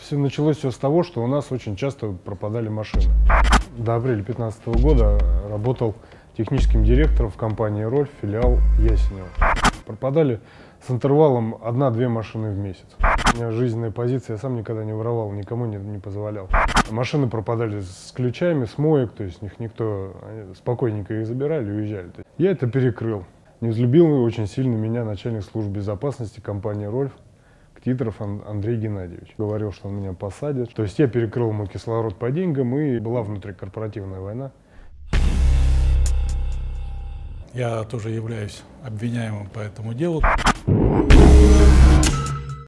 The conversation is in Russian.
Все началось все с того, что у нас очень часто пропадали машины. До апреля 2015 года работал техническим директором в компании «Рольф», филиал Ясенева. Пропадали с интервалом одна-две машины в месяц. У меня жизненная позиция, я сам никогда не воровал, никому не, не позволял. Машины пропадали с ключами, с моек, то есть их никто, спокойненько их забирали и уезжали. Я это перекрыл. Не взлюбил очень сильно меня начальник службы безопасности компании «Рольф», Ктитров Андрей Геннадьевич. Говорил, что он меня посадит. То есть я перекрыл ему кислород по деньгам, и была внутрикорпоративная война. Я тоже являюсь обвиняемым по этому делу.